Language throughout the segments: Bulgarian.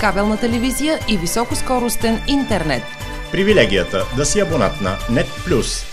кабелна телевизия и високоскоростен интернет. Привилегията да си абонат на NET+.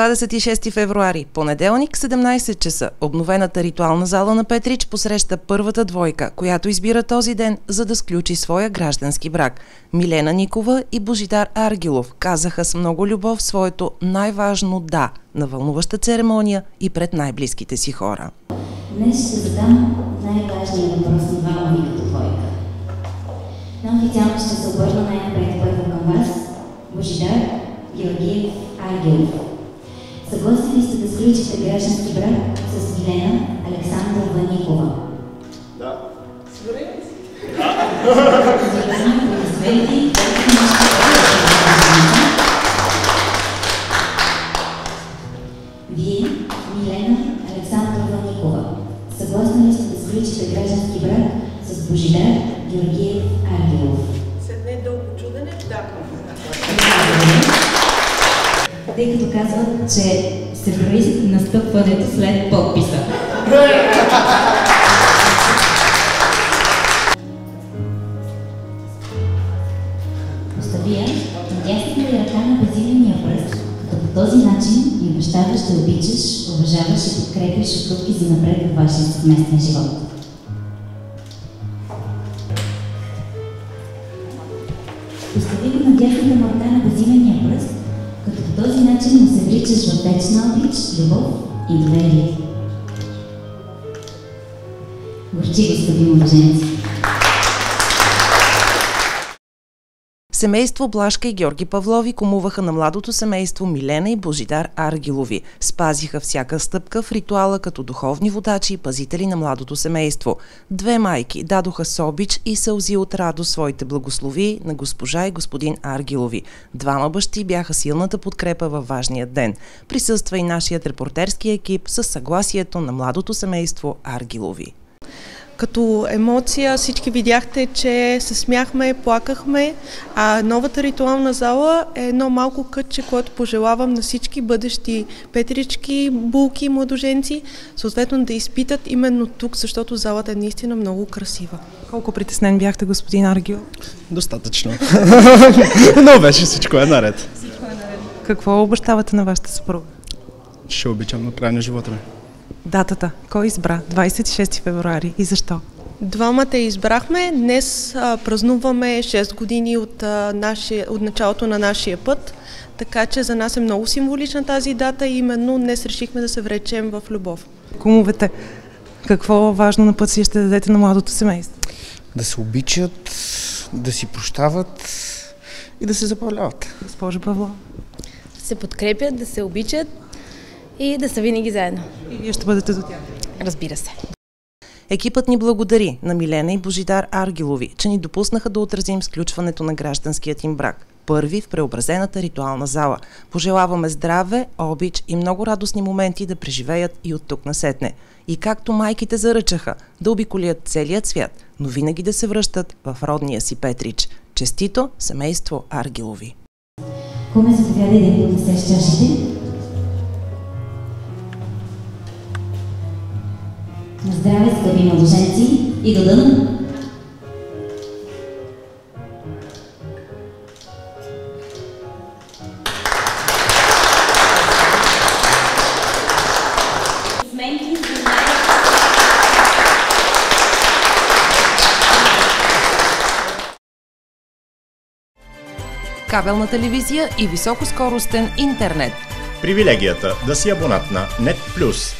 26 февруари, понеделник, 17 часа. Обновената ритуална зала на Петрич посреща първата двойка, която избира този ден, за да сключи своя граждански брак. Милена Никова и Божидар Аргилов казаха с много любов своето най-важно да на вълнуваща церемония и пред най-близките си хора. Днес ще задам най-важния въпрос на двама като двойка. Неофициално ще се обърна най-напред първо към вас, Божидар Георгиев Аргилов. Граждански брак с Милена Александрова Никова? Да. Сигурен си? Да. Вие, Милена Александрова Никова, съгласни ли сте да сключите граждански брак с Божидар Георгиев Ангелов? След не дълго чудене, да. Тъй като казват, че брои настъпването след подписа. Оставия надясната ви ръка на безименния пръст, като по този начин ми обещаваш да обичаш, уважаваш и подкрепиш от за напред в вашия съвместен живот. Постави го надясната му ръка на безименния пръст, като по този начин му се вричаш в вечна обич, любов и доверие. Горчи, господи младенци! Семейство Блашка и Георги Павлови комуваха на младото семейство Милена и Божидар Аргилови. Спазиха всяка стъпка в ритуала като духовни водачи и пазители на младото семейство. Две майки дадоха собич и сълзи от радост своите благослови на госпожа и господин Аргилови. Двама бащи бяха силната подкрепа във важния ден. Присъства и нашият репортерски екип със съгласието на младото семейство Аргилови. Като емоция всички видяхте, че се смяхме, плакахме, а новата ритуална зала е едно малко кътче, което пожелавам на всички бъдещи петрички, булки, младоженци, съответно да изпитат именно тук, защото залата е наистина много красива. Колко притеснен бяхте, господин Аргио? Достатъчно. Но беше всичко е наред. Всичко е наред. Какво обещавате на вашата съпруга? Ще обичам на края на живота ми. Датата. Кой избра? 26 февруари. И защо? Двамата избрахме. Днес а, празнуваме 6 години от, а, нашия, от началото на нашия път, така че за нас е много символична тази дата и именно днес решихме да се вречем в любов. Кумовете, какво важно на път си ще дадете на младото семейство? Да се обичат, да си прощават и да се забавляват. Госпожа Павло. Да се подкрепят, да се обичат и да са винаги заедно. И вие ще бъдете до тях? Разбира се. Екипът ни благодари на Милена и Божидар Аргилови, че ни допуснаха да отразим сключването на гражданският им брак. Първи в преобразената ритуална зала. Пожелаваме здраве, обич и много радостни моменти да преживеят и от тук насетне. И както майките заръчаха, да обиколят целият свят, но винаги да се връщат в родния си Петрич. Честито семейство Аргилови. Заповядай да поднесеш чашите. На здраве, скъпи младоженци, и до дъно! кабелна телевизия и високоскоростен интернет. Привилегията да си абонат на NET+.